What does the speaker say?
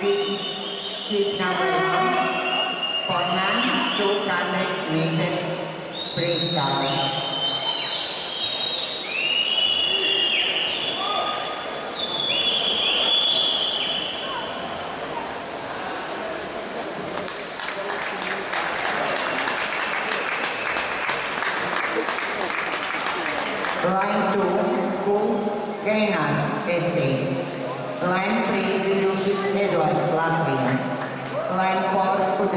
Heat, heat number one for men, 200 meters freestyle. Line 2, Kul Heinar, Estate. Line 3, Vilušis Eduards, Latvija. și steroids la tine. La încor, putrești.